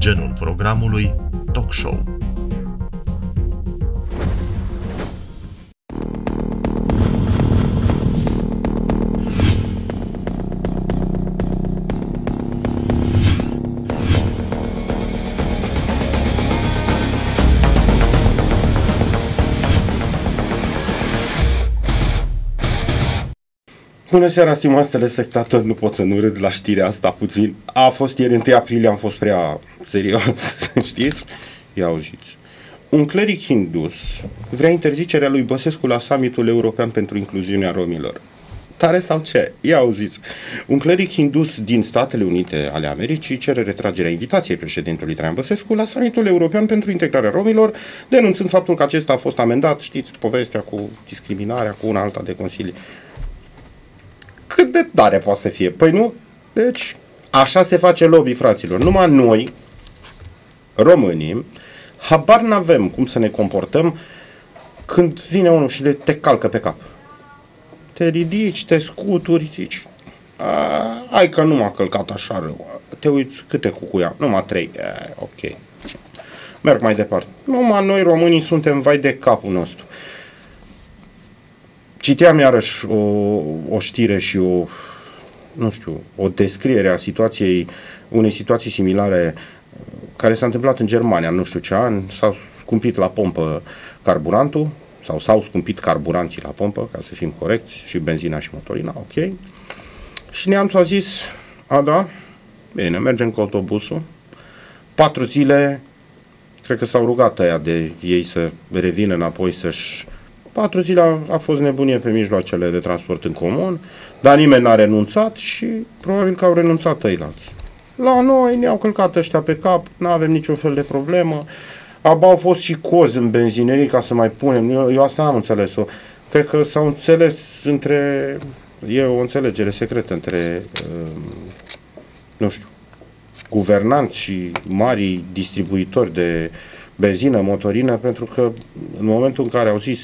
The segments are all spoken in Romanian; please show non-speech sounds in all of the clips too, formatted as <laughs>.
genul programului talk show. Bună seara, stimați telespectatori, nu pot să nu râd la știrea asta puțin. A fost ieri 1 aprilie, am fost prea serios, <laughs> știți? Ia auziți. Un cleric hindus vrea interzicerea lui Băsescu la summitul european pentru incluziunea romilor. Tare sau ce? Ia auziți. Un cleric hindus din Statele Unite ale Americii cere retragerea invitației președintelui Traian Băsescu la summitul european pentru integrarea romilor, denunțând faptul că acesta a fost amendat, știți, povestea cu discriminarea cu una alta de consilii cât de tare poate să fie? Păi nu? Deci, așa se face lobby, fraților. Numai noi, românii, habar n-avem cum să ne comportăm când vine unul și le te calcă pe cap. Te ridici, te scuturi, zici, ai că nu m-a călcat așa rău. Te uiți câte cucuia? Numai trei. A, ok. Merg mai departe. Numai noi românii suntem vai de capul nostru. Citeam iarăși o, o știre și o, nu știu, o descriere a situației, unei situații similare care s-a întâmplat în Germania, nu știu ce an, s-au scumpit la pompă carburantul, sau s-au scumpit carburanții la pompă, ca să fim corecți, și benzina și motorina, ok. Și neamțul a zis, a da, bine, mergem cu autobusul. Patru zile, cred că s-au rugat ăia de ei să revină înapoi să-și Patru zile a, a fost nebunie pe mijloacele de transport în comun, dar nimeni n-a renunțat și probabil că au renunțat ăilalți. La noi ne-au călcat ăștia pe cap, nu avem niciun fel de problemă. Aba au fost și cozi în benzinerii ca să mai punem. Eu, eu asta am înțeles-o. Cred că s-au înțeles între... E o înțelegere secretă între, uh, nu știu, guvernanți și mari distribuitori de benzină, motorină, pentru că în momentul în care au zis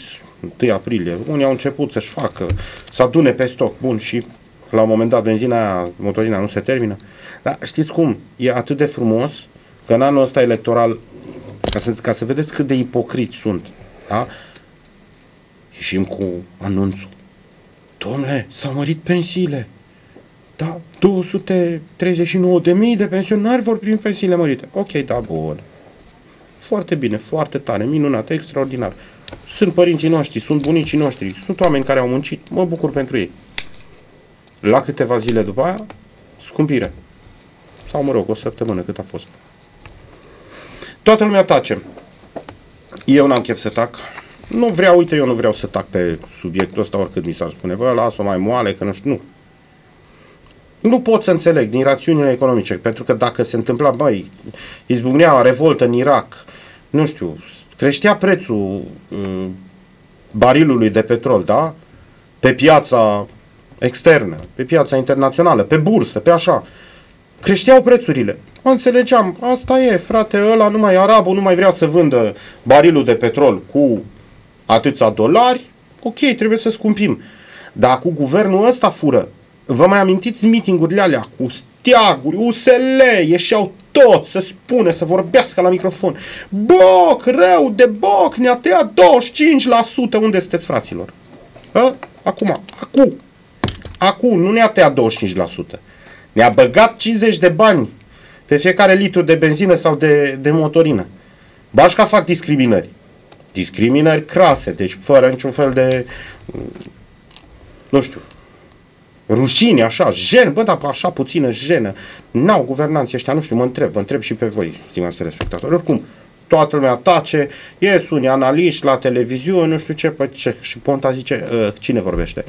1 aprilie. Unii au început să-și facă, să adune pe stoc, bun, și la un moment dat benzina aia, motorina nu se termină. Dar știți cum? E atât de frumos că în anul ăsta electoral, ca să, ca să vedeți cât de ipocriți sunt, da? Ieșim cu anunțul. Domnule, s-au mărit pensiile. Da, 239.000 de pensionari vor primi pensiile mărite. Ok, da, bun. Foarte bine, foarte tare, minunat, extraordinar. Sunt părinții noștri, sunt bunicii noștri, sunt oameni care au muncit, mă bucur pentru ei. La câteva zile după aia, scumpire. Sau mă rog, o săptămână cât a fost. Toată lumea tace. Eu n-am chef să tac. Nu vreau, uite, eu nu vreau să tac pe subiectul ăsta oricât mi s-ar spune. Bă, las-o mai moale, că nu știu. Nu. Nu pot să înțeleg din rațiunile economice, pentru că dacă se întâmpla, băi, izbucnea revoltă în Irak, nu știu, creștea prețul uh, barilului de petrol, da? Pe piața externă, pe piața internațională, pe bursă, pe așa. Creșteau prețurile. Înțelegeam, asta e, frate, ăla nu mai, arabul nu mai vrea să vândă barilul de petrol cu atâția dolari, ok, trebuie să scumpim. Dar cu guvernul ăsta fură. Vă mai amintiți mitingurile alea cu steaguri, USL, ieșeau tot să spună, să vorbească la microfon. Boc, rău de boc, ne-a tăiat 25%. Unde sunteți, fraților? A? Acum, acum, acum, nu ne-a tăiat 25%. Ne-a băgat 50 de bani pe fiecare litru de benzină sau de, de motorină. Bașca fac discriminări. Discriminări crase, deci fără niciun fel de, nu știu, rușine, așa, jen, bă, dar așa puțină jenă. N-au guvernanții ăștia, nu știu, mă întreb, vă întreb și pe voi, stimați respectatori. Oricum, toată lumea tace, ies unii analiști la televiziune, nu știu ce, pe ce, și Ponta zice, uh, cine vorbește?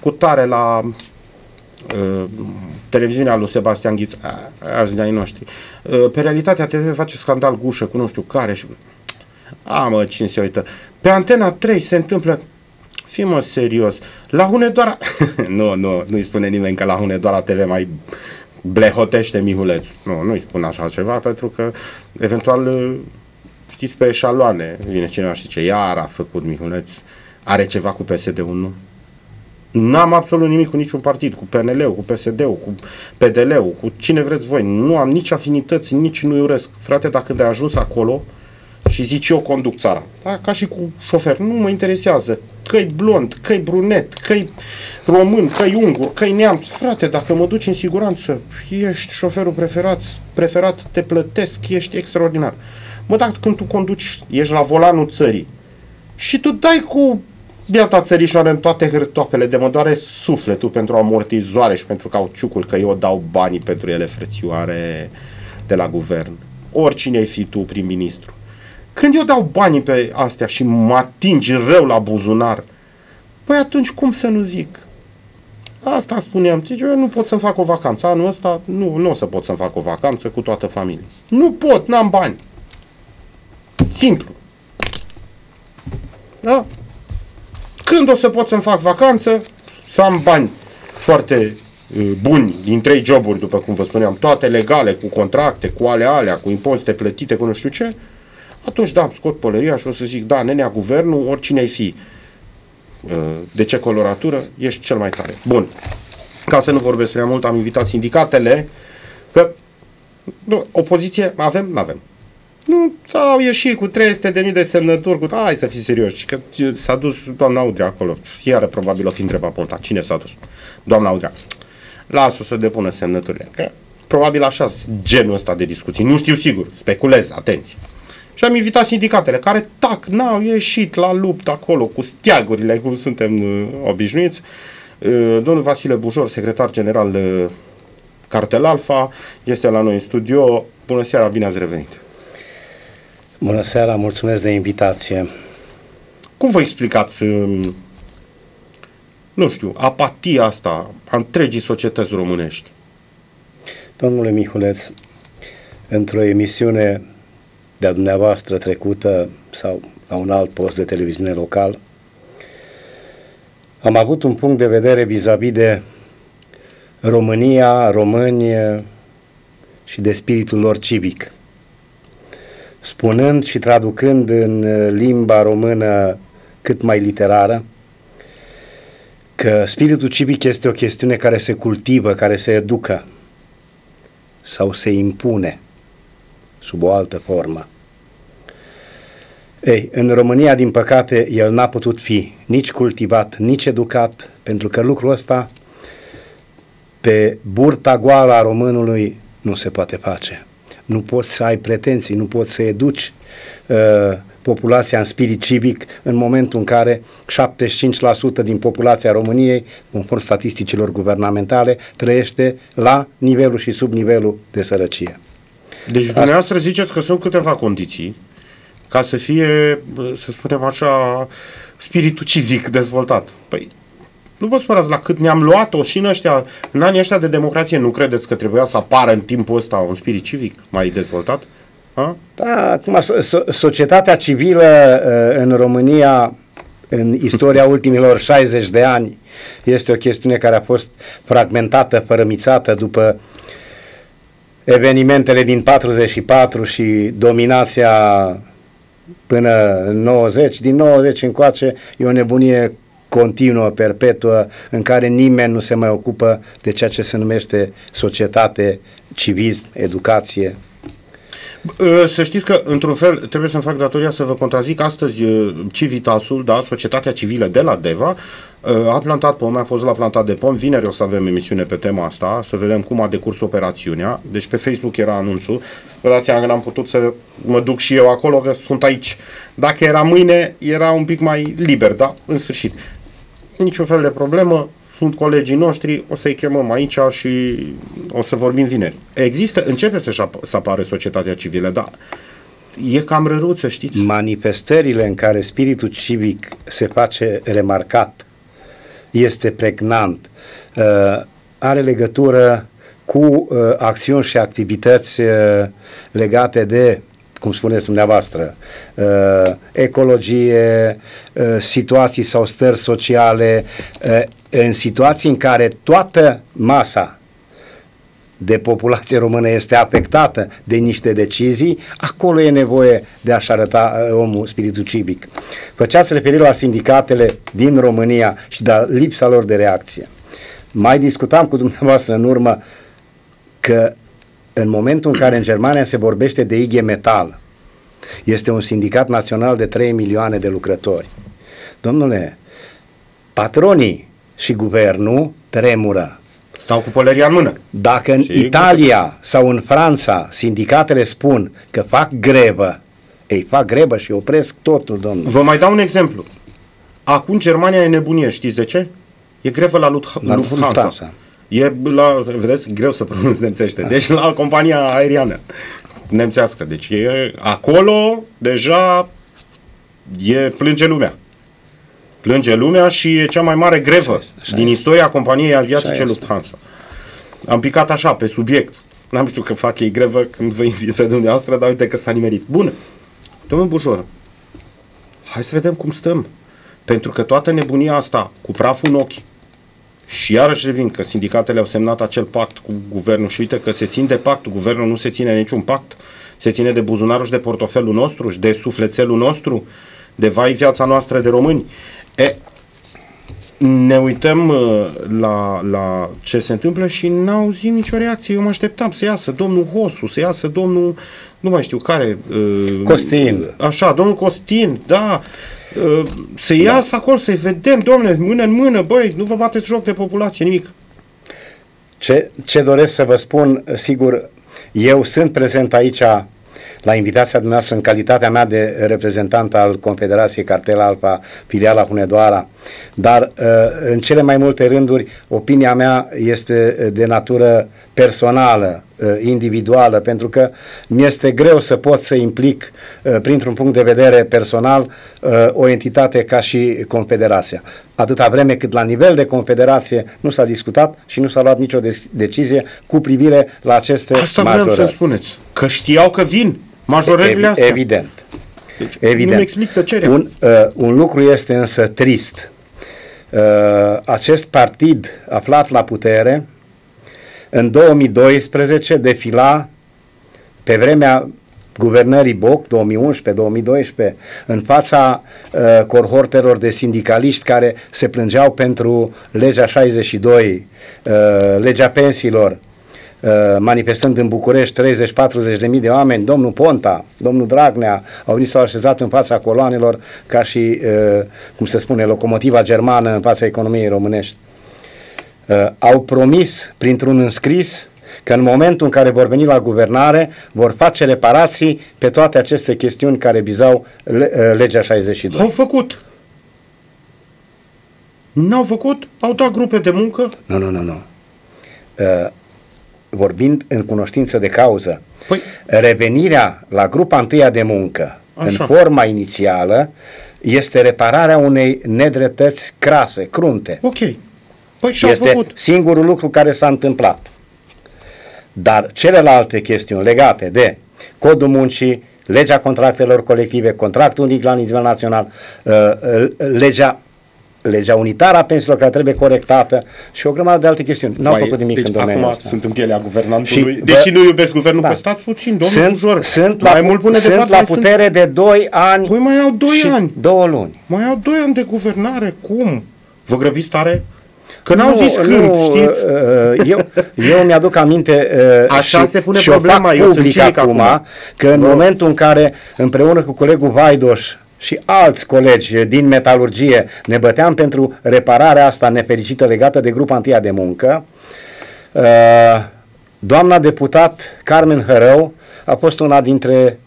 Cu tare la uh, televiziunea lui Sebastian Ghiț, azi de ai noștri. Uh, pe Realitatea TV face scandal gușă cu nu știu care și... A, mă, cine se uită? Pe Antena 3 se întâmplă Fii mă serios. La Hunedoara... <laughs> nu, nu, nu-i spune nimeni că la Hunedoara TV mai blehotește Mihuleț. Nu, nu-i spun așa ceva, pentru că eventual știți pe eșaloane vine cineva și zice, iar a făcut Mihuleț, are ceva cu PSD-ul, nu? N-am absolut nimic cu niciun partid, cu PNL-ul, cu PSD-ul, cu PDL-ul, cu cine vreți voi. Nu am nici afinități, nici nu iuresc. Frate, dacă de ajuns acolo și zici eu conduc țara, da? ca și cu șofer, nu mă interesează că-i blond, că-i brunet, că-i român, că-i ungur, că-i neamț. Frate, dacă mă duci în siguranță, ești șoferul preferat, preferat, te plătesc, ești extraordinar. Mă, dacă când tu conduci, ești la volanul țării și tu dai cu biata țărișoară în toate hârtoapele de mă doare sufletul pentru amortizoare și pentru cauciucul, că eu dau banii pentru ele, frățioare, de la guvern. Oricine ai fi tu prim-ministru. Când eu dau banii pe astea și mă atingi rău la buzunar, păi atunci cum să nu zic? Asta spuneam, zice, eu nu pot să-mi fac o vacanță. Anul ăsta nu, nu o să pot să-mi fac o vacanță cu toată familia. Nu pot, n-am bani. Simplu. Da? Când o să pot să-mi fac vacanță, să am bani foarte uh, buni din trei joburi, după cum vă spuneam, toate legale, cu contracte, cu ale alea, cu impozite plătite, cu nu știu ce, atunci da, scot pălăria și o să zic, da, nenea guvernul, oricine ai fi, uh, de ce coloratură, ești cel mai tare. Bun. Ca să nu vorbesc prea mult, am invitat sindicatele, că nu, opoziție avem? Nu avem. Nu, au ieșit cu 300 de mii de semnături, cu, hai să fii serios, că s-a dus doamna Udrea acolo. Iară probabil o fi întrebat pe Cine s-a dus? Doamna Udrea. Lasă să depună semnăturile. Că probabil așa genul ăsta de discuții. Nu știu sigur, speculez, atenție. Și am invitat sindicatele care, tac, n-au ieșit la luptă acolo cu steagurile, cum suntem uh, obișnuiți. Uh, domnul Vasile Bujor, secretar general uh, Cartel Alfa, este la noi în studio. Bună seara, bine ați revenit! Bună seara, mulțumesc de invitație. Cum vă explicați, um, nu știu, apatia asta a întregii societăți românești? Domnule Mihuleț, într-o emisiune de-a dumneavoastră trecută sau la un alt post de televiziune local, am avut un punct de vedere vis-a-vis de România, români și de spiritul lor civic. Spunând și traducând în uh, limba română cât mai literară, că spiritul civic este o chestiune care se cultivă, care se educă sau se impune sub o altă formă. Ei, în România, din păcate, el n-a putut fi nici cultivat, nici educat, pentru că lucrul ăsta pe burta goală a românului nu se poate face nu poți să ai pretenții, nu poți să educi uh, populația în spirit civic în momentul în care 75% din populația României, conform statisticilor guvernamentale, trăiește la nivelul și sub nivelul de sărăcie. Deci dumneavoastră ziceți că sunt câteva condiții ca să fie, să spunem așa, spiritul civic dezvoltat. Păi nu vă spărați la cât ne-am luat-o și în ăștia, în anii ăștia de democrație, nu credeți că trebuia să apară în timpul ăsta un spirit civic mai dezvoltat? Ha? Da, acum societatea civilă uh, în România în istoria <laughs> ultimilor 60 de ani este o chestiune care a fost fragmentată, fărămițată după evenimentele din 44 și dominația până în 90. Din 90 încoace e o nebunie continuă, perpetuă, în care nimeni nu se mai ocupă de ceea ce se numește societate, civism, educație. Ă, să știți că, într-un fel, trebuie să-mi fac datoria să vă contrazic. Astăzi, ă, Civitasul, da, Societatea Civilă de la Deva, ă, a plantat pomi, a fost la plantat de pom. Vineri o să avem emisiune pe tema asta, să vedem cum a decurs operațiunea. Deci pe Facebook era anunțul. Vă dați seama că n-am putut să mă duc și eu acolo, că sunt aici. Dacă era mâine, era un pic mai liber, da? În sfârșit niciun fel de problemă, sunt colegii noștri, o să-i chemăm aici și o să vorbim vineri. Există, începe să, să apare societatea civilă, dar e cam răruț, să știți. Manifestările în care spiritul civic se face remarcat, este pregnant, uh, are legătură cu uh, acțiuni și activități uh, legate de cum spuneți dumneavoastră, uh, ecologie, uh, situații sau stări sociale, uh, în situații în care toată masa de populație română este afectată de niște decizii, acolo e nevoie de a-și arăta uh, omul spiritul civic. Făceați referire la sindicatele din România și de lipsa lor de reacție. Mai discutam cu dumneavoastră în urmă că în momentul în care în Germania se vorbește de IG Metal, este un sindicat național de 3 milioane de lucrători. Domnule, patronii și guvernul tremură. Stau cu pălăria în mână. Dacă în Și Italia sau în Franța sindicatele spun că fac grevă, ei fac grevă și opresc totul, domnule. Vă mai dau un exemplu. Acum Germania e nebunie, știți de ce? E grevă la, Lut- La Lufthansa. Lufthansa. E la, vedeți, greu să pronunț nemțește. Deci la compania aeriană nemțească. Deci e, acolo deja e plânge lumea. Plânge lumea și e cea mai mare grevă Așa din este. istoria companiei aviatice este. Lufthansa. Am picat așa, pe subiect. N-am știut că fac ei grevă când vă invit pe dumneavoastră, dar uite că s-a nimerit. Bun. Domnul Bujor, hai să vedem cum stăm. Pentru că toată nebunia asta, cu praful în ochi, și iarăși revin că sindicatele au semnat acel pact cu guvernul și uite că se țin de pact, guvernul nu se ține de niciun pact, se ține de buzunarul și de portofelul nostru și de sufletelul nostru, de vai viața noastră de români. E, ne uităm uh, la, la ce se întâmplă și n-auzim nicio reacție. Eu mă așteptam să iasă domnul Hosu, să iasă domnul, nu mai știu care... uh, Costin. Așa, domnul Costin, da. uh, Să iasă acolo, să-i vedem, domnule, mână în mână, băi, nu vă bateți joc de populație, nimic. Ce, ce doresc să vă spun, sigur, eu sunt prezent aici la invitația dumneavoastră în calitatea mea de reprezentant al Confederației Cartel Alfa, filiala Hunedoara, dar uh, în cele mai multe rânduri opinia mea este de natură personală, uh, individuală, pentru că mi este greu să pot să implic uh, printr-un punct de vedere personal o entitate ca și Confederația. Atâta vreme cât la nivel de Confederație nu s-a discutat și nu s-a luat nicio de- decizie cu privire la aceste Asta vreau majorări. să spuneți. Că știau că vin majorările Evi- astea. Evident. Deci, Evident. Nu-mi explic tăcerea. Un, uh, un lucru este însă trist. Uh, acest partid aflat la putere în 2012 defila pe vremea guvernării Boc 2011-2012 în fața uh, corhortelor de sindicaliști care se plângeau pentru legea 62, uh, legea pensiilor, uh, manifestând în București 30-40 de mii de oameni, domnul Ponta, domnul Dragnea au venit s-au așezat în fața coloanelor ca și, uh, cum se spune, locomotiva germană în fața economiei românești. Uh, au promis printr-un înscris că în momentul în care vor veni la guvernare vor face reparații pe toate aceste chestiuni care vizau le, uh, legea 62. Au făcut. N-au făcut, au dat grupe de muncă. Nu, nu, nu, nu. Uh, vorbind în cunoștință de cauză, Păi, revenirea la grupa întâia de muncă Așa. în forma inițială este repararea unei nedreptăți crase, crunte. ok. Păi și-au Este făcut. singurul lucru care s-a întâmplat. Dar celelalte chestiuni legate de codul muncii, legea contractelor colective, contractul unic la nivel național, uh, uh, legea legea unitară a pensiilor care trebuie corectată și o grămadă de alte chestiuni. N-au Mai- făcut nimic deci în domeniul acum ăsta. sunt în pielea guvernantului. Și Deși vă- nu iubesc guvernul, Da. da. stați puțin, domnul sunt, Bujor. sunt mai la, mult până sunt departe, la mai putere de 2 ani Păi mai au 2 și ani. două luni. Mai au 2 ani de guvernare. Cum? Vă grăbiți tare? Că n-au Nu, zis când, nu, știți? uh, Eu, eu mi-aduc aminte uh, Așa și, se pune și o problema, fac eu sunt public cinic acum, acum. că în Vă- momentul în care împreună cu colegul Vaidoș și alți colegi din metalurgie ne băteam pentru repararea asta nefericită legată de grupa întâia de muncă, uh, doamna deputat Carmen Hărău a fost una dintre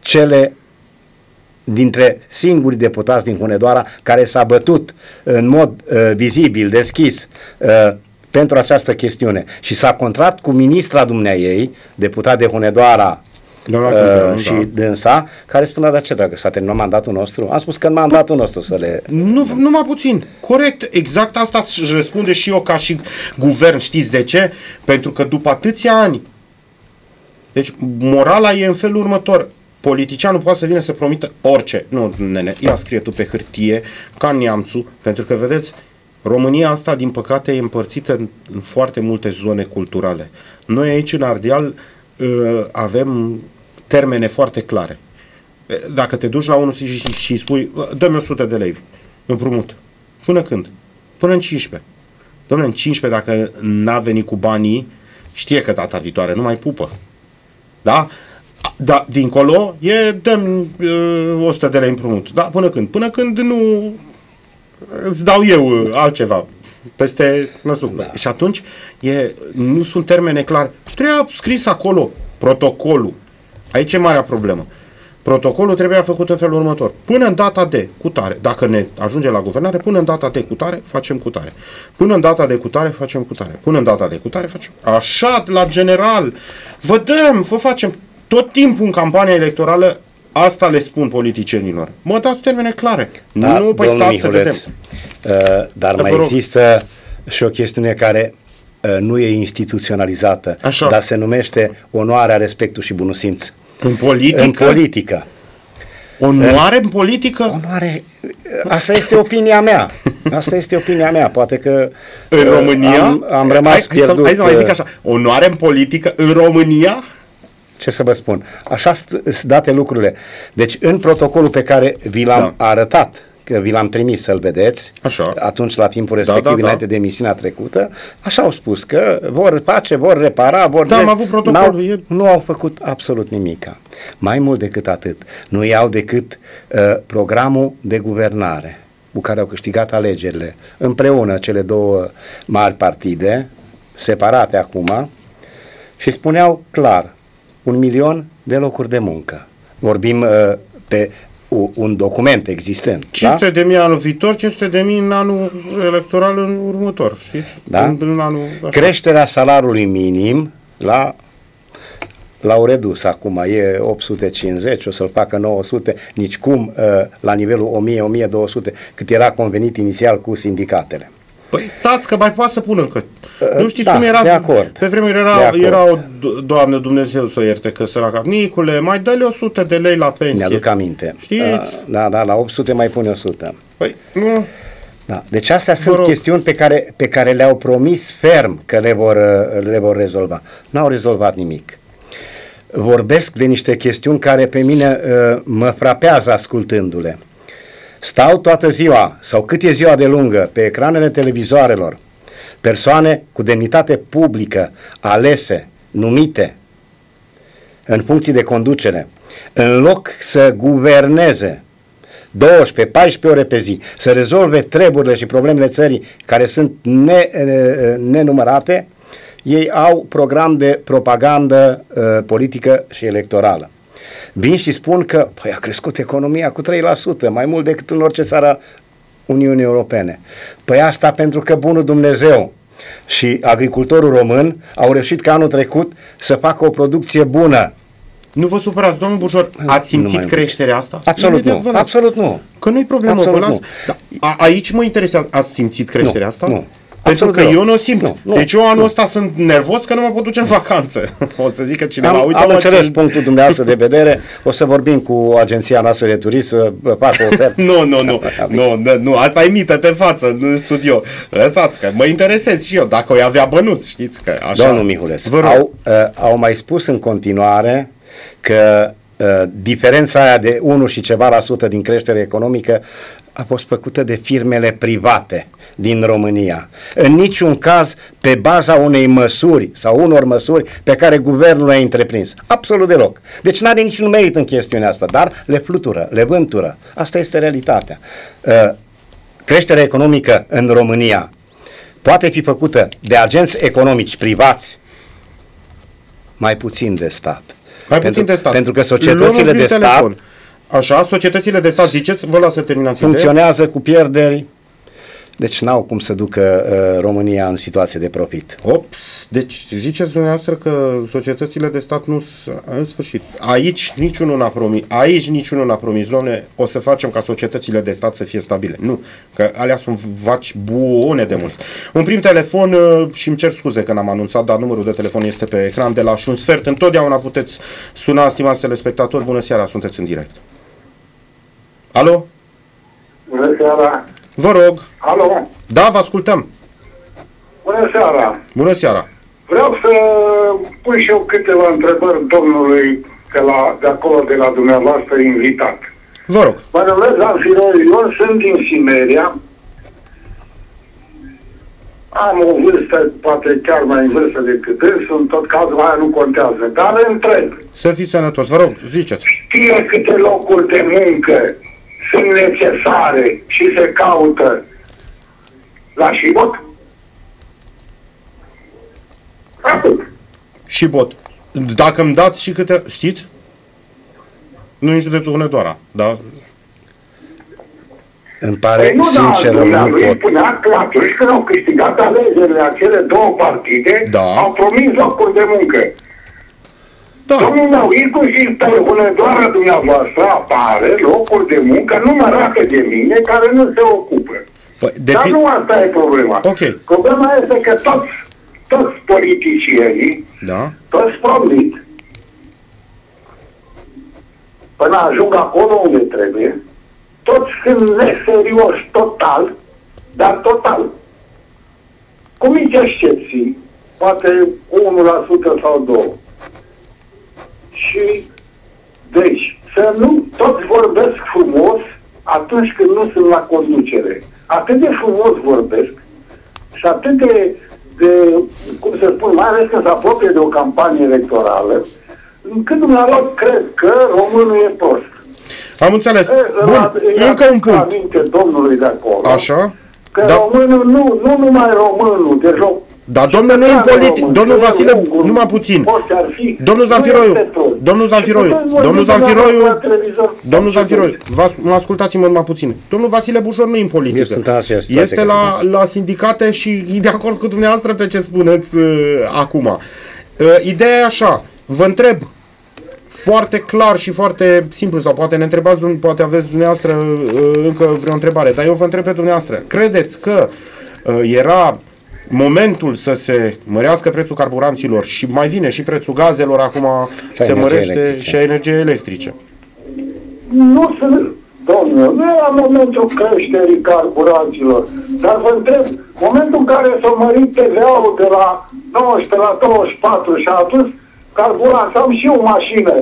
cele dintre singurii deputați din Hunedoara care s-a bătut în mod uh, vizibil, deschis, uh, pentru această chestiune. Și s-a contrat cu ministra dumneaei, deputat de Hunedoara Doamna uh, Câmpeanu, și da. dânsa, care spunea, dar ce dragă, s-a terminat mandatul nostru? Am spus că în mandatul nostru să le... Nu, numai puțin. Corect. Exact asta își răspunde și eu ca și guvern. Știți de ce? Pentru că după atâția ani, deci morala e în felul următor. Politicianul poate să vină să promită orice. Nu, nene, ia scrie tu pe hârtie, ca neamțul, pentru că, vedeți, România asta, din păcate, e împărțită în, în foarte multe zone culturale. Noi aici, în Ardeal, uh, avem termene foarte clare. Dacă te duci la unul și, și, și spui, dă-mi 100 de lei împrumut. Până când? Până în 15. Domnule, în 15, dacă n-a venit cu banii, știe că data viitoare nu mai pupă. Da? Da, dincolo e dăm uh, 100 de lei împrumut. Da, până când? Până când nu îți dau eu uh, altceva peste măsură. Da. Și atunci e, nu sunt termene clar. Trebuia scris acolo protocolul. Aici e marea problemă. Protocolul trebuia făcut în felul următor. Până în data de cutare, dacă ne ajunge la guvernare, până în data de cutare, facem cutare. Până în data de cutare, facem cutare. Până în data de cutare, facem... Așa, la general, vă dăm, vă facem tot timpul în campania electorală, asta le spun politicienilor. Mă dați termene clare. Da, nu, păi stați să vedem. Uh, dar Da, mai vă rog. există și o chestiune care uh, nu e instituționalizată, Așa. dar se numește onoarea, respectul și bunul simț. În politică, În politică. onoare în politică, Onoare, asta este opinia mea. Asta este opinia mea. Poate că în uh, România, am, am rămas hai, hai, să, pierdut. hai să mai zic uh, așa, onoare în politică în România, Ce să vă spun? Așa sunt date lucrurile. Deci, în protocolul pe care vi l-am Da. arătat, că vi l-am trimis să-l vedeți, Așa. atunci la timpul Da, respectiv, da, da. înainte de emisiunea trecută, așa au spus că vor face, vor repara, vor... Da, am avut protocolul, N-au, e- Nu au făcut absolut nimic. Mai mult decât atât, nu iau decât uh, programul de guvernare cu care au câștigat alegerile, împreună cele două mari partide, separate acum, și spuneau clar, un milion de locuri de muncă. Vorbim uh, pe u- un document existent. 500 de mii anul viitor, 500 de mii în anul electoral în următor, știți? Da? În, în anul, așa. Creșterea salariului minim la l-au redus acum, e 850, o să-l facă 900, nici cum uh, la nivelul 1000-1200, cât era convenit inițial cu sindicatele. Păi stați că mai poate să pun încă. nu știți da, cum era? de acord. Pe vremuri De era, acord. era o do- doamnă Dumnezeu să o ierte că săraca. Nicule, mai dă-le 100 de lei la pensie. Mi-aduc aminte. Știți? Uh, da, da, la 800 mai pune 100. Păi, nu. Da. Deci astea sunt rog. chestiuni pe care, pe care le-au promis ferm că le vor, uh, le vor rezolva. N-au rezolvat nimic. Vorbesc de niște chestiuni care pe mine uh, mă frapează ascultându-le. Stau toată ziua, sau cât e ziua de lungă, pe ecranele televizoarelor, persoane cu demnitate publică, alese, numite, în funcții de conducere, în loc să guverneze. 12-14 ore pe zi, să rezolve treburile și problemele țării care sunt ne, eh, nenumărate, ei au program de propagandă uh, politică și electorală. Vin și spun că păi, a crescut economia cu 3%, mai mult decât în orice țară Uniunii Europene. Păi asta pentru că bunul Dumnezeu și agricultorul român au reușit ca anul trecut să facă o producție bună. Nu vă supărați, domnul Bujor, ați Nu simțit mai- creșterea asta? Absolut Imediat nu, vă las. absolut nu. Că nu-i problemă, Absolut vă las. nu. Da, a, aici mă interesează, ați simțit creșterea Nu, asta? nu. Pentru Absolut că deloc. eu nu o simt. Nu, nu, deci eu anul nu. ăsta sunt nervos că nu mă pot duce în vacanță. <laughs> o să zică cineva, Am, uite am mă, înțeles ce- punctul dumneavoastră de vedere. O să vorbim cu agenția noastră de turism să vă facă o ofertă. <laughs> Nu, nu, nu, <laughs> nu, nu, nu, asta e mită pe față, în studio. Lăsați că mă interesez și eu, dacă o avea bănuți, știți că așa. Domnul Mihulescu, Vă rog. au, uh, au mai spus în continuare că uh, diferența aia de 1 și ceva la sută din creștere economică a fost făcută de firmele private din România. În niciun caz pe baza unei măsuri sau unor măsuri pe care guvernul le-a întreprins. Absolut deloc. Deci nu are niciun merit în chestiunea asta, dar le flutură, le vântură. Asta este realitatea. Uh, creșterea economică în România poate fi făcută de agenți economici privați mai puțin de stat. Mai pentru, puțin de stat. Pentru că Luăm societățile un de prim stat telefon. Așa, societățile de stat, ziceți, vă las să terminați ideea. funcționează cu pierderi, deci n-au cum să ducă uh, România în situație de profit. Ops, deci ziceți dumneavoastră că societățile de stat nu s- în sfârșit. Aici niciunul n-a promis, aici niciunul n-a promis, domne, o să facem ca societățile de stat să fie stabile. Nu, că alea sunt vaci bune de mult. Un prim telefon uh, și îmi cer scuze că n-am anunțat, dar numărul de telefon este pe ecran de la și un sfert. Întotdeauna puteți suna, stimați telespectatori, bună seara, sunteți în direct. Alo? Bună seara! Vă rog. Alo, Da, vă ascultăm. bună seara. Bună seara. Vreau să pun și eu câteva întrebări domnului de, la, de acolo, de la dumneavoastră, invitat. Vă rog. Mă numesc Amfiroi Ion, sunt din Simeria. Am o vârstă, poate chiar mai în vârstă decât dânsul, în tot cazul aia nu contează. Dar întreb, Să fiți sănătos. Vă rog, ziceți. știe câte locuri de muncă sunt necesare și se caută la Șibot? Atât. Și bot. Dacă îmi dați și câte... Știți? Nu în județul Hunedoara, da? Îmi pare Păi nu, da, sincer, nu dumnealui pot. spunea că atunci când au câștigat alegerile acele două partide, Da. au promis locuri de muncă. Da. Domnul meu, inclusiv pe Hunedoara dumneavoastră apare locuri de muncă numărate de mine care nu se ocupă. Păi, Dar depi- nu asta e problema. Ok. Problema este că toți, toți politicienii, Da. toți promit, până ajung acolo unde trebuie, toți sunt neserioși total, dar total. Cu mici excepții, poate 1% sau 2%. Și, deci, să nu toți vorbesc frumos atunci când nu sunt la conducere. Atât de frumos vorbesc și atât de, de cum să spun, mai ales când se apropie de o campanie electorală, încât dumneavoastră cred că românul e prost. Am înțeles. E, Bun, la- îi încă un aduc punct. aminte domnului de acolo. Așa. Că Da. românul nu, nu numai românul, deci o Dar domnul nu e cetățean politic. român, Domnul cel Vasile, ungur, numai puțin. orice ar fi, Domnul nu Zanfiroiu, este prost. Domnul Zanfiroiu, Și puteți vorbi domnul dumneavoastră Zanfiroiu, la televizor. Domnul Zanfiroiu, vă as- mă ascultați-mă numai puțin. Domnul Vasile Bușor nu e în politică. Eu sunt în aceeași situație Este ca la, dumneavoastră. la sindicate și e de acord cu dumneavoastră pe ce spuneți uh, acum. Uh, ideea e așa, vă întreb foarte clar și foarte simplu, sau poate ne întrebați, dum- poate aveți dumneavoastră uh, încă vreo întrebare, dar eu vă întreb pe dumneavoastră. Credeți că uh, era momentul să se mărească prețul carburanților și mai vine și prețul gazelor acum Și a se energiei mărește electrice. și a energiei electrice? Nu sunt, domnule, nu era momentul creșterii carburanților, dar vă întreb, momentul în care s-a mărit TVA-ul de la 19 la 24 și a adus carburant, am și eu o mașină,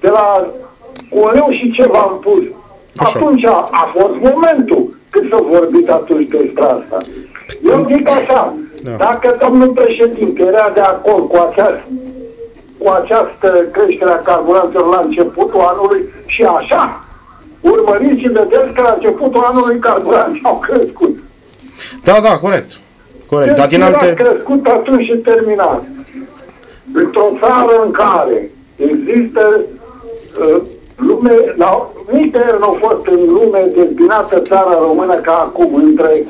de la un leu și ceva am pus. Așa. Atunci a, a fost momentul când s-a vorbit atunci despre asta. Eu zic așa, Da. dacă domnul președinte era de acord cu această cu această creștere a carburanților la începutul anului și așa, urmăriți și vedeți că la începutul anului carburanții au crescut. Da, da, corect. Corect. Dar din Deci era alte... crescut atunci și terminat. Într-o țară în care există uh, lume, la, nicăieri nu a fost în lume dezbinată țara română ca acum, între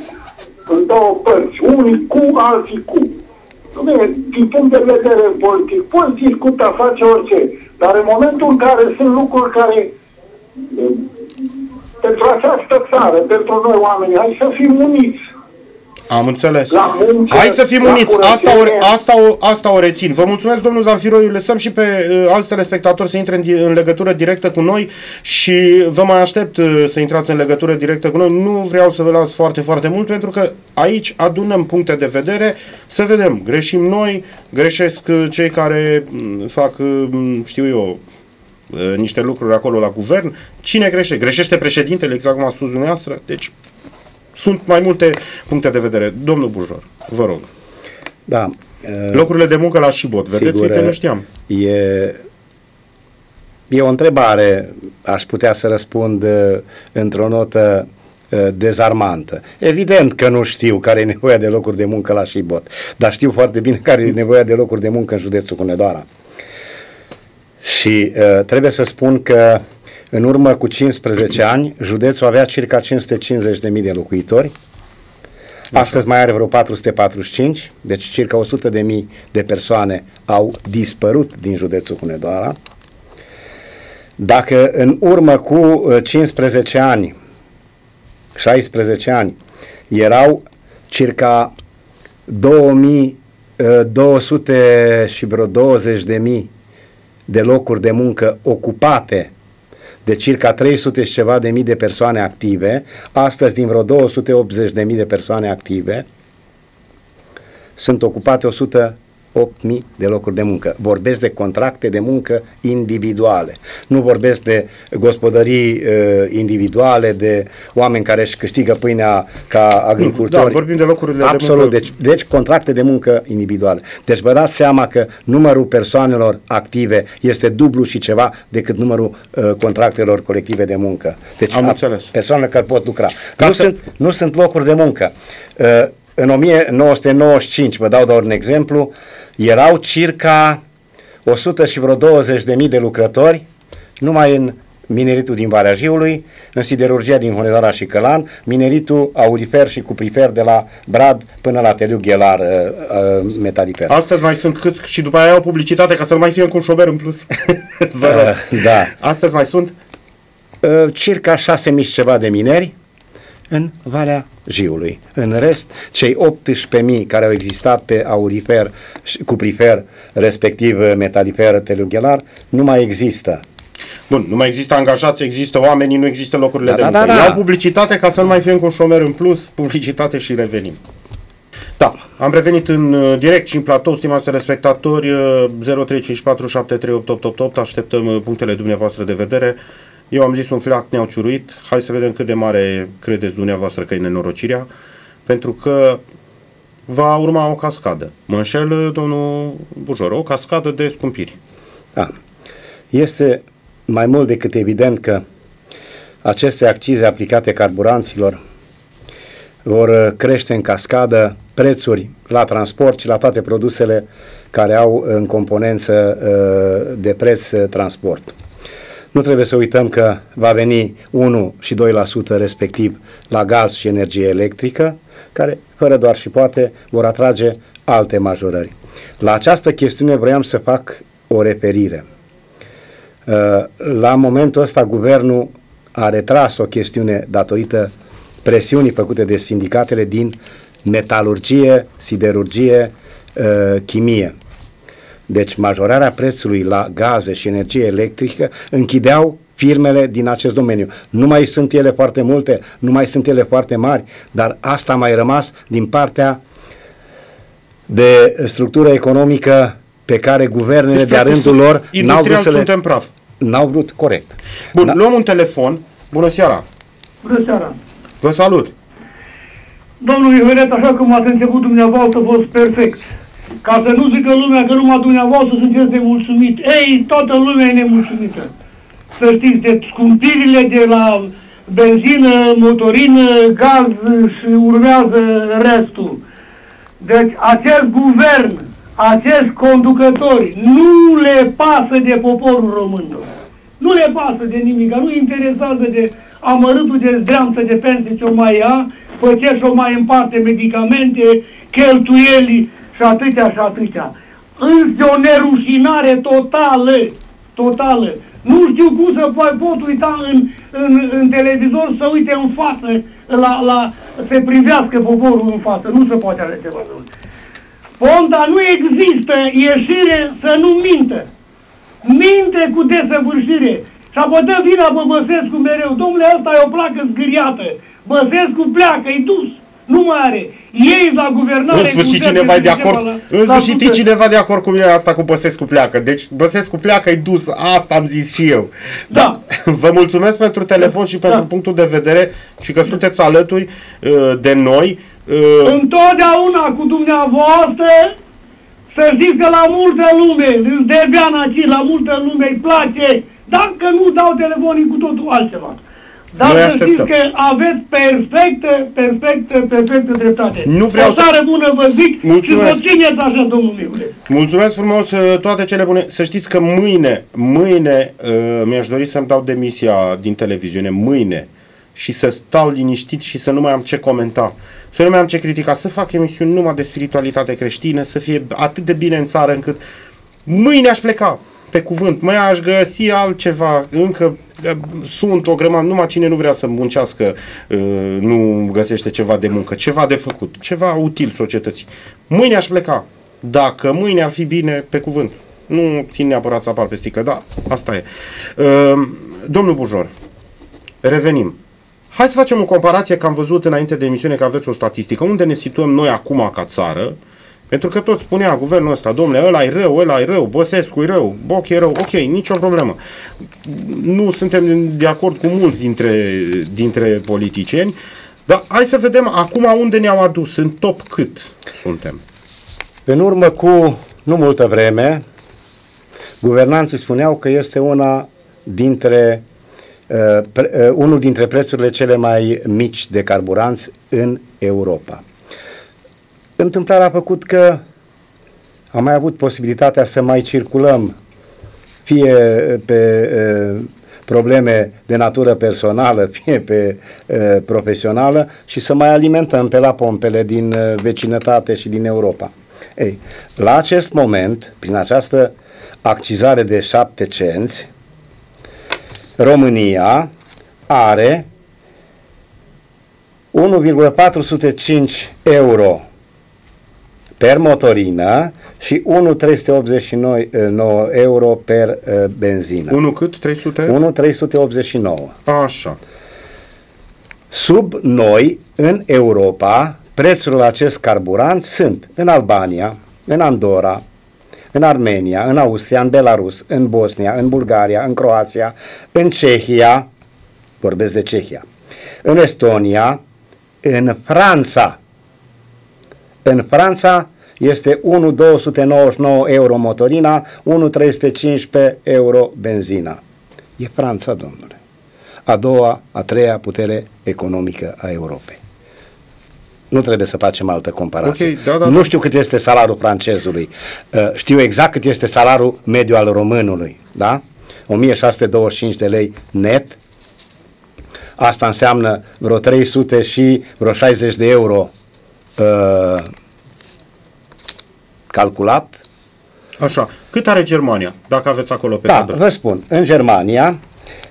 în două părți, unii cu, alții cu. Bine, din punct de vedere politic, poți discuta, face orice, dar în momentul în care sunt lucruri care uh, pentru această țară, pentru noi oameni, hai să fim uniți. Am înțeles. La muncă, Hai să fim la uniți. Asta o, curățenie. asta, o, asta o rețin. Vă mulțumesc, domnul Zanfiroiu. Lăsăm și pe uh, alți telespectatori să intre în, di- în legătură directă cu noi și vă mai aștept uh, să intrați în legătură directă cu noi. Nu vreau să vă las foarte, foarte mult pentru că aici adunăm puncte de vedere să vedem. Greșim noi, greșesc uh, cei care mm, fac, uh, știu eu, uh, niște lucruri acolo la guvern. Cine greșește? Greșește președintele, exact cum a spus dumneavoastră. Deci sunt mai multe puncte de vedere. Domnul Bujor, vă rog. Da. uh, Locurile de muncă la Șibot, vedeți, Sigur, uite, nu știam. E, e o întrebare, aș putea să răspund uh, într-o notă uh, dezarmantă. Evident că nu știu care e nevoia de locuri de muncă la Șibot, dar știu foarte bine care e nevoia de locuri de muncă în județul Hunedoara. Și uh, trebuie să spun că în urmă cu 15 ani, județul avea circa 550.000 de locuitori, Astăzi mai are vreo 445, deci circa 100 de mii de persoane au dispărut din județul Hunedoara. Dacă în urmă cu uh, 15 ani, 16 ani, erau circa 2200 și vreo 20 de mii de locuri de muncă ocupate, de circa 300 și ceva de mii de persoane active, astăzi din vreo 280 de mii de persoane active, sunt ocupate 100 8.000 de locuri de muncă. Vorbesc de contracte de muncă individuale. Nu vorbesc de gospodării uh, individuale, de oameni care își câștigă pâinea ca agricultori. Da, vorbim de locurile Absolut. de muncă. Deci, deci contracte de muncă individuale. Deci vă dați seama că numărul persoanelor active este dublu și ceva decât numărul uh, contractelor colective de muncă. Deci Am a- înțeles. persoanele care pot lucra. Ca nu, să- sunt, nu sunt locuri de muncă. Uh, în 1995, vă dau doar un exemplu, erau circa 100 și vreo 20 de mii de lucrători numai în mineritul din Valea Jiului, în siderurgia din Hunedoara și Călan, mineritul aurifer și cuprifer de la Brad până la Teliu Ghelar uh, uh, metalifer. Astăzi mai sunt câți și după aia au publicitate ca să nu mai fie încă un șofer în plus. <laughs> Vă rog. Uh, da. Astăzi mai sunt? Uh, circa 6.000 și ceva de mineri în Valea Jiului. În rest, cei 18.000 care au existat pe aurifer, și cuprifer, respectiv uh, metalifer, telughelar, nu mai există. Bun, nu mai există angajați, există oamenii, nu există locurile Da, de da, muncă. da, da. Iau publicitate ca să nu mai fie încă un șomer în plus, publicitate și revenim. Da, am revenit în uh, direct și în platou, stimați telespectatori, uh, 0354738888, așteptăm uh, punctele dumneavoastră de vedere. Eu am zis un flac ne-au ciuruit, hai să vedem cât de mare credeți dumneavoastră că e nenorocirea, pentru că va urma o cascadă. Mă înșel, uh, domnul Bujor, o cascadă de scumpiri. Da. Este mai mult decât evident că aceste accize aplicate carburanților vor uh, crește în cascadă prețuri la transport și la toate produsele care au în componență uh, de preț uh, transport. Nu trebuie să uităm că va veni 1 și 2% respectiv la gaz și energie electrică, care, fără doar și poate, vor atrage alte majorări. La această chestiune vreau să fac o referire. Uh, La momentul ăsta, guvernul a retras o chestiune datorită presiunii făcute de sindicatele din metalurgie, siderurgie, uh, chimie. Deci majorarea prețului la gaze și energie electrică închideau firmele din acest domeniu. Nu mai sunt ele foarte multe, nu mai sunt ele foarte mari, dar asta a mai rămas din partea de structură economică pe care guvernele Deci, de-a practic, rândul lor n-au industrial vrut să le... suntem praf. N-au vrut, corect. Bun, Da. luăm un telefon. Bună seara! Bună seara! Vă salut! Domnul Iveret, așa cum ați început dumneavoastră, a fost perfect. Ca să nu zică lumea că numai dumneavoastră sunteți nemulțumit. Ei, toată lumea e nemulțumită. Să știți, de scumpirile de la benzină, motorină, gaz și urmează restul. Deci acest guvern, acești conducători, nu le pasă de poporul român. domnule. Nu le pasă de nimic, nu interesează de amărâtul de zdreamță de pensii ce o mai ia, pe ce și-o mai împarte medicamente, cheltuieli și atâtea și atâtea. Însă o nerușinare totală, totală. Nu știu cum să po- pot uita în, în, în televizor să uite în față, la, la, să privească poporul în față. Nu se poate așa ceva. domnule. Ponta nu există ieșire să nu mintă. Minte cu desăvârșire. Și apoi dă vina pe Băsescu mereu. Domnule, asta e o placă zgâriată. Băsescu pleacă, e dus. Nu mai are. Ei la guvernare... În sfârșit cu cineva e de Băsescu acord. la- În la sfârșit e putere. cineva de acord cu mine asta cu Băsescu pleacă. Deci Băsescu pleacă, e dus. Asta am zis și eu. Da. Vă mulțumesc pentru telefon și pentru Da. punctul de vedere și că sunteți alături uh, de noi. Uh, Întotdeauna cu dumneavoastră să știți că la multă lume, în Debian aici, la multă lume îi place, dacă nu dau telefonii cu totul altceva. Dar Noi să așteptăm. știți că aveți perfectă, perfectă, perfectă dreptate. Nu vreau o să- tare bună vă zic Mulțumesc. și vă țineți așa, domnul Mihule. Mulțumesc frumos, uh, toate cele bune. Să știți că mâine, mâine uh, mi-aș dori să-mi dau demisia din televiziune, mâine, și să stau liniștit și să nu mai am ce comenta, să nu mai am ce critica, să fac emisiuni numai de spiritualitate creștină, să fie atât de bine în țară încât mâine aș pleca, pe cuvânt, mai aș găsi altceva, încă uh, sunt o grămadă, numai cine nu vrea să muncească uh, nu găsește ceva de muncă, ceva de făcut, ceva util societății. Mâine aș pleca, dacă mâine ar fi bine, pe cuvânt. Nu țin neapărat să apar pe sticlă, da, asta e. Uh, Domnul Bujor, revenim. Hai să facem o comparație, că am văzut înainte de emisiune că aveți o statistică. Unde ne situăm noi acum ca țară? Pentru că tot spunea guvernul ăsta, domnule, ăla e rău, ăla e rău, Băsescu e rău, Boc e rău, ok, nicio problemă. Nu suntem de acord cu mulți dintre, dintre politicieni, dar hai să vedem acum unde ne-au adus, în top cât suntem. În urmă cu nu multă vreme, guvernanții spuneau că este una dintre uh, pre, uh, unul dintre prețurile cele mai mici de carburanți în Europa. Întâmplarea a făcut că am mai avut posibilitatea să mai circulăm fie pe uh, probleme de natură personală, <laughs> fie pe uh, profesională și să mai alimentăm pe la pompele din uh, vecinătate și din Europa. Ei, la acest moment, prin această accizare de 7 cenți, România are 1,405 euro per motorină și 1,389 euro per uh, benzină. 1 cât? 300? 1,389. Așa. Sub noi, în Europa, prețurile la acest carburant sunt în Albania, în Andorra, în Armenia, în Austria, în Belarus, în Bosnia, în Bulgaria, în Croația, în Cehia, vorbesc de Cehia, în Estonia, în Franța. În Franța este 1,299 euro motorina, 1,315 euro benzina. E Franța, domnule. A doua, a treia putere economică a Europei. Nu trebuie să facem altă comparație. Ok, da, da, nu da. știu cât este salariul francezului. Uh, știu exact cât este salariul mediu al românului. Da? 1625 de lei net. Asta înseamnă vreo 300 și vreo 60 de euro uh, calculat. Așa. Cât are Germania, dacă aveți acolo pe Da, cadru? vă spun, în Germania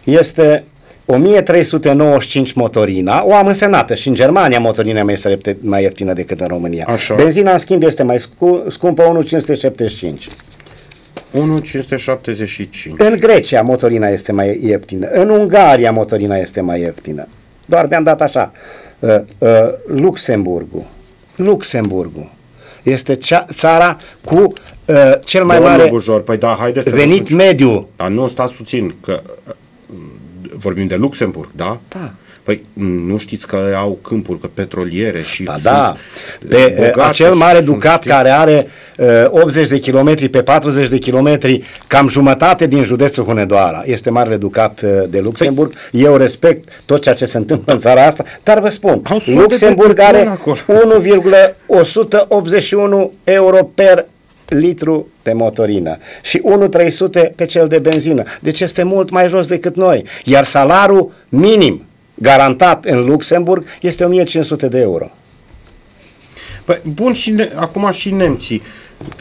este 1395 motorina, o am însemnată și în Germania motorina mai este repte- mai ieftină decât în România. Așa. Benzina, în schimb, este mai scu- scumpă 1575. 1,575. În Grecia motorina este mai ieftină, în Ungaria motorina este mai ieftină. Doar mi-am dat așa. Uh, uh, Luxemburgul. Luxemburgul este cea, țara cu uh, cel mai Domnul mare Bujor, păi da, haideți să venit vă- mediu. Dar nu stați puțin, că uh, vorbim de Luxemburg, da? Da. Păi nu știți că au câmpuri că petroliere și Ba sunt, da, uh, pe bogate uh, acel și mare sunt, ducat știți, care are uh, 80 de kilometri pe 40 de kilometri, cam jumătate din județul Hunedoara. Este marele ducat uh, de Luxemburg. Eu respect tot ceea ce se întâmplă în țara asta, dar vă spun, Au sute de Luxemburg petrol are acolo. 1,181 euro per litru de motorină și 1,300 pe cel de benzină. Deci este mult mai jos decât noi. Iar salariul minim garantat în Luxemburg este 1500 de euro. Păi, bun, și ne, acum și nemții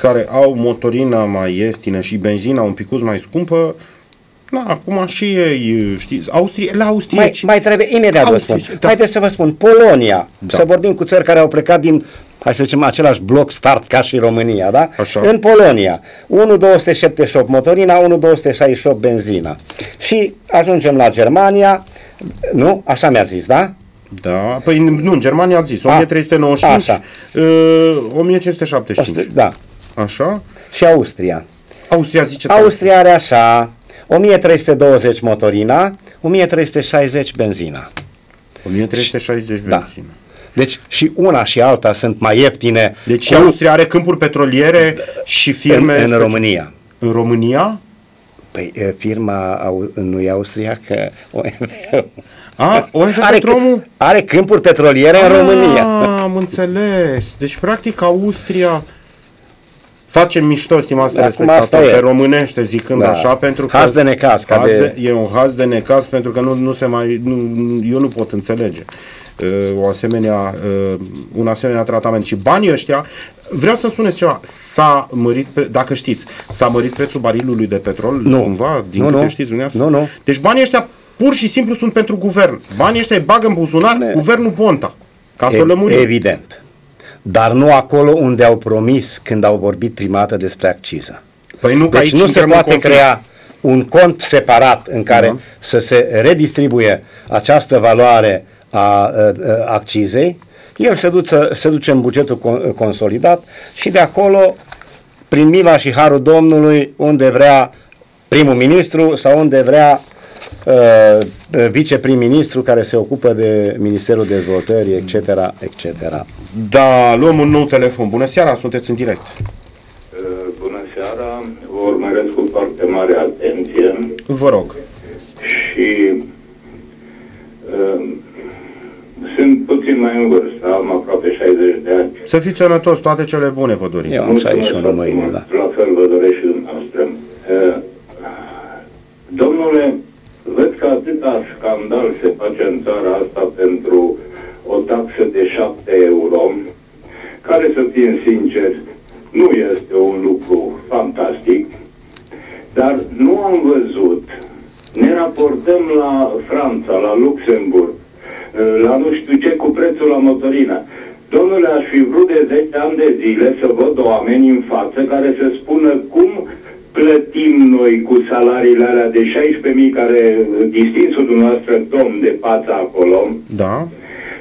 care au motorina mai ieftină și benzina un picuț mai scumpă, na, acum și ei, știți, Austria, la Mai, austrieci. mai trebuie, imediat vă Austrici, spun. da. Haideți să vă spun, Polonia, Da. să vorbim cu țări care au plecat din, hai să zicem, același bloc start ca și România, da? Așa. În Polonia, 1,278 motorina, 1,268 benzina. Și ajungem la Germania, nu? Așa mi-a zis, da? Da, păi nu, în Germania a zis, A, 1395, așa. uh, 1575. Da. Așa? Și Austria. Austria zice Austria are așa, 1320 motorina, 1360 benzina. 1360 Da. benzină. Deci și una și alta sunt mai ieftine Deci cu- Austria are câmpuri petroliere și în, firme... în România. În România? Păi e, firma au, nu e austriacă, OMV. A, OMV are, Petromul? câ- are câmpuri petroliere în România. Ah, am înțeles. Deci, practic, Austria... Facem mișto, stimați Acum telespectatori, asta e. pe românește zicând Da. așa, pentru că... Haz de necaz, ca haz de- E un haz de necaz, pentru că nu, nu se mai... Nu, eu nu pot înțelege uh, o asemenea, uh, un asemenea tratament. Și banii ăștia, vreau să spuneți ceva, s-a mărit, pre- dacă știți, s-a mărit prețul barilului de petrol, Nu. cumva, din Nu, câte nu. știți dumneavoastră? Nu, nu. Deci banii ăștia pur și simplu sunt pentru guvern. Banii ăștia îi bagă în buzunar Ne- guvernul Ponta. Ca să o E- lămurim. Evident. Dar nu acolo unde au promis când au vorbit prima dată despre acciză. Păi nu, că Deci aici nu se intrăm în poate conflict. crea un cont separat în care Da. să se redistribuie această valoare a, a, a accizei, el se, duce, se duce în bugetul con- consolidat și de acolo, prin mila și harul Domnului, unde vrea primul ministru sau unde vrea uh, viceprim-ministru care se ocupă de Ministerul Dezvoltării, etc., etc. Da, luăm un nou telefon. Bună seara, sunteți în direct. Uh, Bună seara, vă urmăresc cu foarte mare atenție Vă rog. și uh, sunt puțin mai în vârstă, am aproape 60 de ani. Să fiți sănătos, toate cele bune vă dorim. Eu am Mulțumesc 61 foarte mâine, mult. da. La fel vă doresc și dumneavoastră. Uh, Domnule, văd că atâta scandal se face în țara asta pentru o taxă de 7 euro, care, să fim sinceri, nu este un lucru fantastic, dar nu am văzut, ne raportăm la Franța, la Luxemburg, la nu știu ce cu prețul la motorină. Domnule, aș fi vrut de 10 ani de zile să văd oameni în față care să spună cum plătim noi cu salariile alea de 16.000 care distinsul dumneavoastră domn de fața acolo, Da?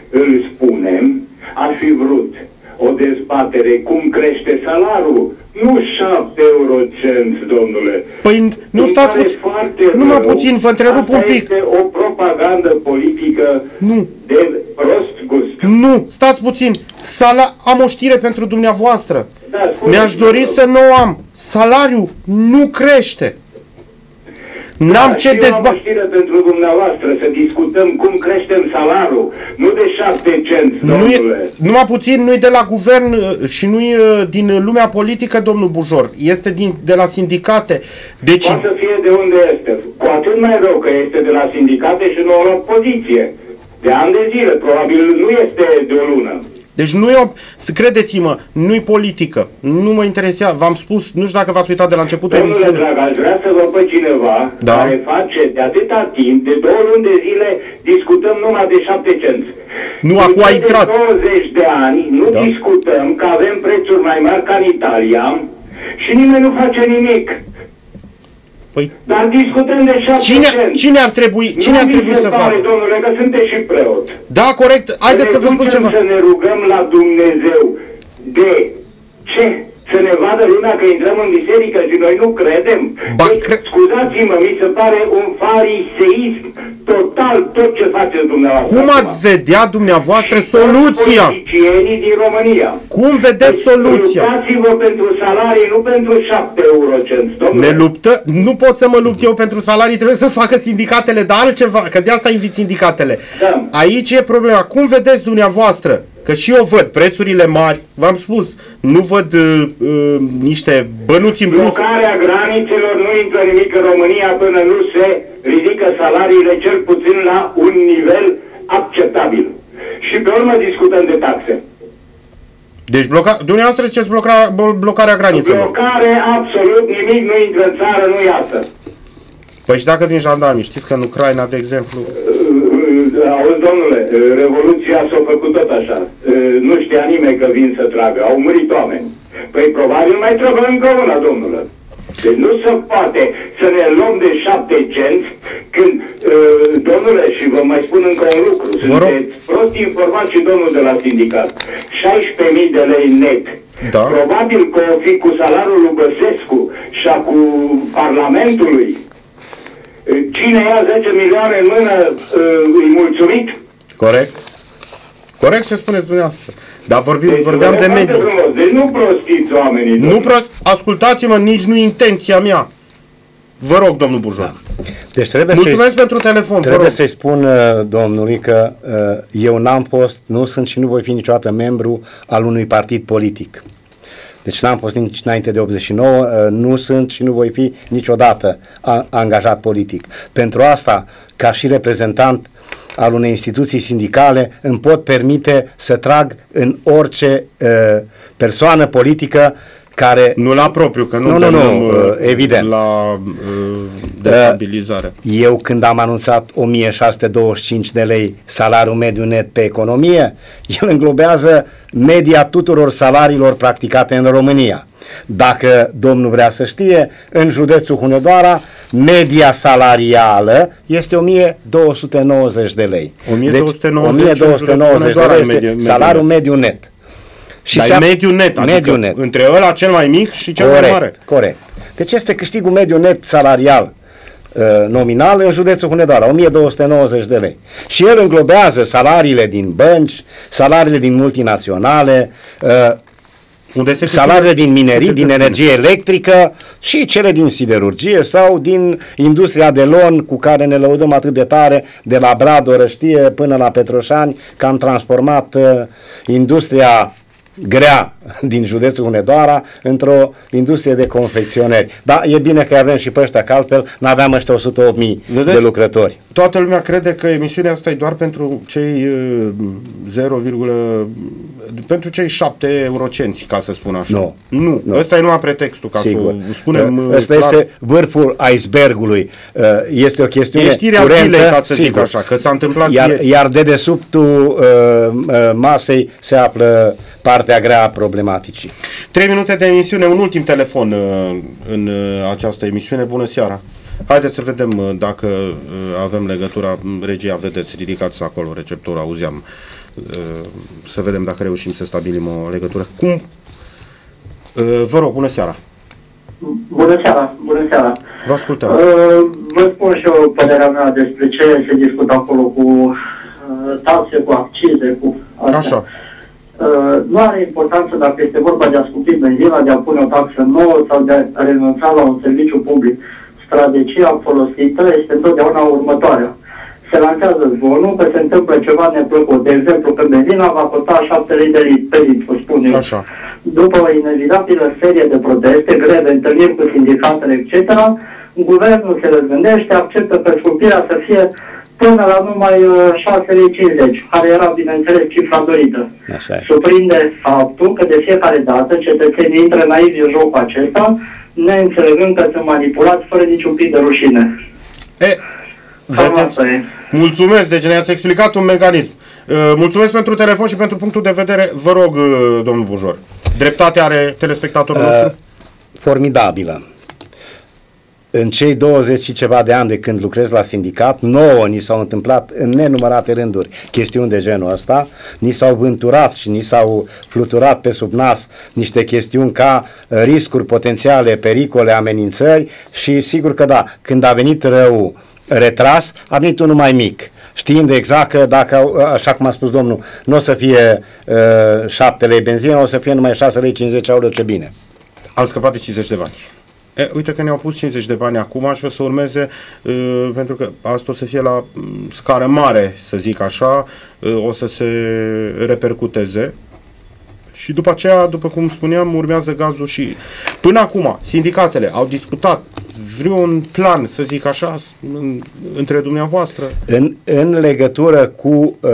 îl spunem, aș fi vrut o dezbatere cum crește salariul, nu 7 eurocenți, domnule. Păi nu Îmi stați pare puțin. foarte Numai rău. puțin, vă întrerup Asta un pic. este o propagandă politică Nu. de prost gust. Nu, stați puțin. Sala... Am o știre pentru dumneavoastră. Da, spune- Mi-aș dori să nu o am. Salariul nu crește. N-am Da, ce și eu am o dezba... știre pentru dumneavoastră, să discutăm cum creștem salariul, nu de 7 cenți, Nu domnule. e, numai puțin, nu e de la guvern uh, și nu e uh, din lumea politică, domnul Bujor. Este din, de la sindicate. Deci, Poate să fie de unde este. Cu atât mai rău că este de la sindicate și nu la opoziție. De ani de zile, probabil nu este de o lună. Deci nu e o, să credeți-mă, nu e politică. Nu mă interesează. V-am spus, nu știu dacă v-ați uitat de la începutul Domnule emisiunii. drag, aș vrea să vă văd cineva Da. care face de atâta timp, de două luni de zile, discutăm numai de 7 cenți. Nu, Timp acum a de intrat. 20 de ani nu Da. discutăm că avem prețuri mai mari ca în Italia și nimeni nu face nimic. Păi, Dar discutăm de 7 cine, cenți. cine ar trebui, cine nu ar mi trebui se să pare, facă? domnule, că sunteți și preot. Da, corect. Haideți să vă ne spun ducem ceva. să ne rugăm la Dumnezeu. De ce? Să ne vadă lumea că intrăm în biserică și noi nu credem? Ba, deci, cre- scuzați-mă, mi se pare un fariseism total tot ce faceți dumneavoastră. Cum acum. ați vedea dumneavoastră Toți soluția? Politicienii din România. Cum vedeți soluția? Luptați-vă pentru salarii, nu pentru 7 eurocenți, domnule. Ne luptă? Nu pot să mă lupt eu pentru salarii, trebuie să facă sindicatele, dar altceva, că de asta invit sindicatele. Da. Aici e problema. Cum vedeți dumneavoastră? Că și eu văd prețurile mari, v-am spus, nu văd uh, uh, niște bănuți în plus. Blocarea granițelor nu intră nimic în România până nu se ridică salariile cel puțin la un nivel acceptabil. Și pe urmă discutăm de taxe. Deci bloca... dumneavoastră ziceți bloca... blo- blocarea granițelor. Blocare, absolut nimic nu intră în țară, nu iasă. Păi și dacă vin jandarmii, știți că în Ucraina, de exemplu, Auzi, domnule, Revoluția s-a făcut tot așa. Nu știa nimeni că vin să tragă. Au murit oameni. Păi probabil mai trebuie încă una, domnule. Deci nu se poate să ne luăm de șapte cenți când, uh, domnule, și vă mai spun încă un lucru, Vă rog. sunteți prost informat și domnul de la sindicat. 16.000 de lei net. Da. Probabil că o fi cu salariul lui Băsescu și a cu Parlamentului. Cine ia 10 milioane în mână uh, îi mulțumit? corect? Corect ce spuneți dumneavoastră. Dar vorbim, Deci, vorbeam de foarte mediu. frumos. Deci nu prostiți oamenii. Nu domnule. pro... Ascultați-mă, nici nu intenția mea. Vă rog, domnul Bujor. Deci trebuie Mulțumesc să-i, pentru telefon, vă trebuie rog. să-i spun uh, domnului că uh, eu n-am fost, nu sunt și nu voi fi niciodată membru al unui partid politic. Deci n-am fost nici înainte de 89, uh, nu sunt și nu voi fi niciodată a, angajat politic. Pentru asta, ca și reprezentant al unei instituții sindicale, îmi pot permite să trag în orice uh, persoană politică care Nu la propriu, că nu Nu, nu, dăm, nu, uh, uh, evident. La uh, destabilizare. Eu când am anunțat 1625 de lei salariul mediu net pe economie, el înglobează media tuturor salariilor practicate în România. Dacă domnul vrea să știe, în județul Hunedoara media salarială este 1290 de lei. 1290 deci, 1290 de lei este mediu- mediu salariul net. mediu net. Și Dar se e ap- mediu net, adică mediu net. între ăla cel mai mic și cel corect, mai mare. Corect. Deci este câștigul mediu net salarial uh, nominal în județul Hunedoara, 1290 de lei. Și el înglobează salariile din bănci, salariile din multinaționale, uh, Unde se salariile din minerii, câte din persoane? energie electrică și cele din siderurgie sau din industria de lon cu care ne lăudăm atât de tare, de la Brad, Orăștie până la Petroșani, că am transformat uh, industria grea din județul Hunedoara într-o industrie de confecționeri. Da, e bine că avem și pe ăștia, că altfel n-aveam ăștia 108.000 de Vedeți? lucrători. Toată lumea crede că emisiunea asta e doar pentru cei uh, 0, pentru cei 7 eurocenți, ca să spun așa. Nu. Nu. Nu. Ăsta e numai pretextul, ca Sigur. să spunem uh, Ăsta clar. este vârful icebergului. Uh, Este o chestiune E știrea curentă, zilei, ca să zic sigur. așa, că s-a întâmplat Iar, ieri. iar de dedesubtul uh, uh, masei se află partea grea a problematicii. 3 minute de emisiune, un ultim telefon uh, în uh, această emisiune. Bună seara! Haideți să vedem uh, dacă uh, avem legătura. Regia, vedeți, ridicați acolo receptorul, auzeam. Uh, Să vedem dacă reușim să stabilim o legătură. Cum? Uh, Vă rog, bună seara! Bună seara, bună seara. Vă ascultăm. Uh, vă spun și eu părerea mea despre ce se discută acolo cu uh, taxe, cu accize, cu astea. Așa. Uh, nu are importanță dacă este vorba de a scumpi benzina, de a pune o taxă nouă sau de a renunța la un serviciu public. Strategia folosită este întotdeauna următoarea. Se lansează zvonul că se întâmplă ceva neplăcut. De exemplu, că benzina va costa 7 lei de lit- pe litru, spune eu. Așa. După o inevitabilă serie de proteste, greve, întâlniri cu sindicatele, etc., guvernul se răzgândește, acceptă prescumpirea să fie până la numai uh, 6,50 lei, care era, bineînțeles, cifra dorită. Așa e. Surprinde faptul că de fiecare dată cetățenii intră naivi în jocul acesta, neînțelegând că sunt manipulați fără niciun pic de rușine. E, Cam vedeți? asta e. Mulțumesc, deci ne-ați explicat un mecanism. Uh, Mulțumesc pentru telefon și pentru punctul de vedere. Vă rog, uh, domnul Bujor. Dreptate are telespectatorul Uh, nostru? formidabilă. În cei 20 și ceva de ani de când lucrez la sindicat, nouă ni s-au întâmplat în nenumărate rânduri chestiuni de genul ăsta, ni s-au vânturat și ni s-au fluturat pe sub nas niște chestiuni ca uh, riscuri potențiale, pericole, amenințări și sigur că da, când a venit rău retras, a venit unul mai mic știind exact că dacă, au- așa cum a spus domnul, nu o să fie uh, 7 lei benzină, o să fie numai 6 lei 50 euro, ce bine. Am scăpat de 50 de bani. E, uite că ne-au pus 50 de bani acum și o să urmeze, uh, pentru că asta o să fie la mm, scară mare, să zic așa, uh, o să se repercuteze. Și după aceea, după cum spuneam, urmează gazul și... Până acum, sindicatele au discutat vreun plan, să zic așa, s- în, între dumneavoastră. În, în legătură cu uh,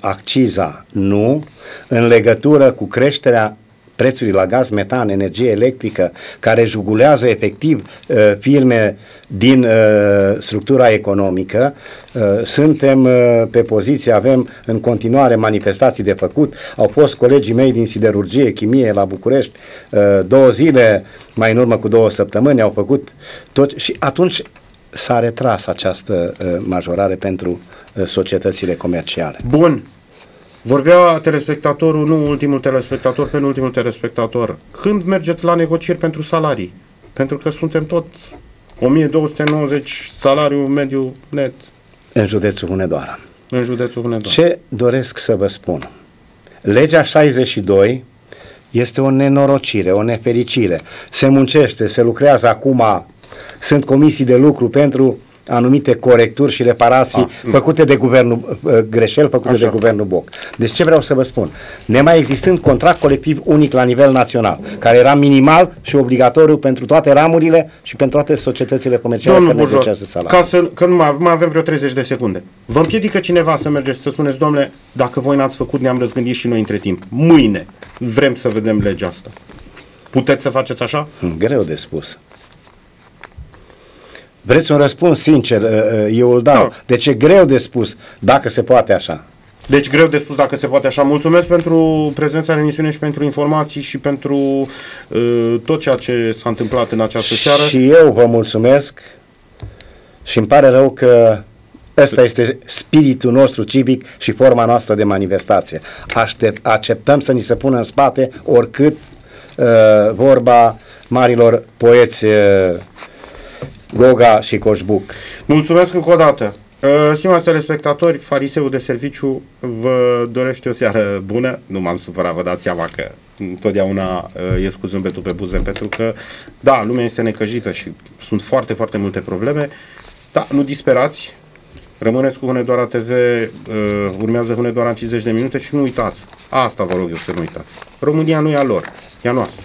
acciza, nu. În legătură cu creșterea prețului la gaz, metan, energie electrică, care jugulează efectiv uh, firme din uh, structura economică, uh, suntem uh, pe poziție, avem în continuare manifestații de făcut. Au fost colegii mei din siderurgie, chimie la București, uh, două zile, mai în urmă cu două săptămâni, au făcut tot și atunci s-a retras această uh, majorare pentru uh, societățile comerciale. Bun. Vorbea telespectatorul, nu ultimul telespectator, penultimul telespectator. Când mergeți la negocieri pentru salarii? Pentru că suntem tot 1290 salariu mediu net în județul Hunedoara. în județul Hunedoara. Ce doresc să vă spun? Legea 62 este o nenorocire, o nefericire. Se muncește, se lucrează acum, sunt comisii de lucru pentru anumite corecturi și reparații Ah, făcute de guvernul, uh, greșeli făcute Așa. de guvernul Boc. Deci ce vreau să vă spun? Nemai existând contract colectiv unic la nivel național, care era minimal și obligatoriu pentru toate ramurile și pentru toate societățile comerciale Domnul care Bujor, negociază salarii. ca să, că nu mai, mai avem vreo 30 de secunde. Vă împiedică cineva să mergeți și să spuneți, domnule, dacă voi n-ați făcut, ne-am răzgândit și noi între timp. Mâine vrem să vedem legea asta. Puteți să faceți așa? Hmm, Greu de spus. Vreți un răspuns sincer, uh, uh, eu îl dau. Da. Deci e greu de spus, dacă se poate așa. Deci greu de spus dacă se poate așa. Mulțumesc pentru prezența în emisiune și pentru informații și pentru uh, tot ceea ce s-a întâmplat în această seară. Și eu vă mulțumesc Și îmi pare rău că ăsta este spiritul nostru civic și forma noastră de manifestație. Aștept, acceptăm să ni se pună în spate oricât uh, vorba marilor poeți uh, Goga și Coșbuc. Mulțumesc încă o dată. Uh, Stimați telespectatori, fariseul de serviciu vă dorește o seară bună. Nu m-am supărat, vă dați seama că întotdeauna uh, ies cu zâmbetul pe buze, pentru că, da, lumea este necăjită și sunt foarte, foarte multe probleme. Da, nu disperați, rămâneți cu Hunedoara TV, uh, urmează Hunedoara în 50 de minute și nu uitați. Asta vă rog eu să nu uitați. România nu e a lor, e a noastră.